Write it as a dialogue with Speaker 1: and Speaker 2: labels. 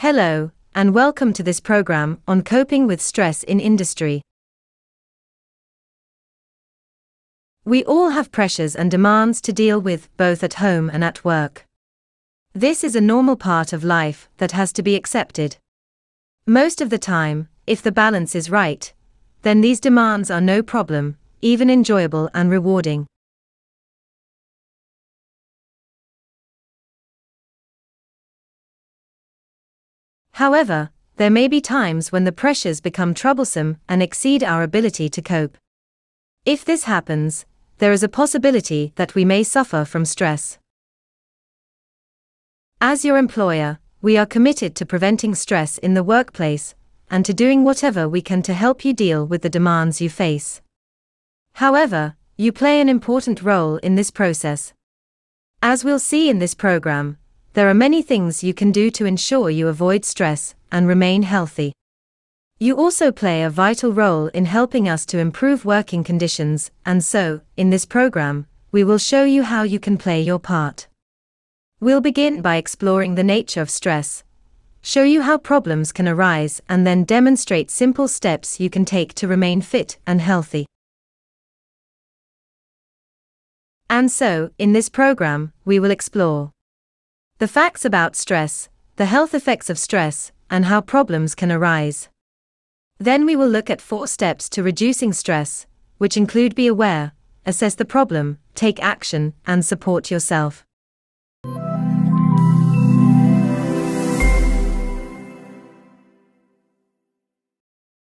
Speaker 1: Hello, and welcome to this program on coping with stress in industry. We all have pressures and demands to deal with, both at home and at work. This is a normal part of life that has to be accepted. Most of the time, if the balance is right, then these demands are no problem, even enjoyable and rewarding. However, there may be times when the pressures become troublesome and exceed our ability to cope. If this happens, there is a possibility that we may suffer from stress. As your employer, we are committed to preventing stress in the workplace and to doing whatever we can to help you deal with the demands you face. However, you play an important role in this process. As we'll see in this program, there are many things you can do to ensure you avoid stress and remain healthy. You also play a vital role in helping us to improve working conditions, and so, in this program, we will show you how you can play your part. We'll begin by exploring the nature of stress, show you how problems can arise, and then demonstrate simple steps you can take to remain fit and healthy. And so, in this program, we will explore the facts about stress, the health effects of stress, and how problems can arise. Then we will look at four steps to reducing stress, which include be aware, assess the problem, take action, and support yourself.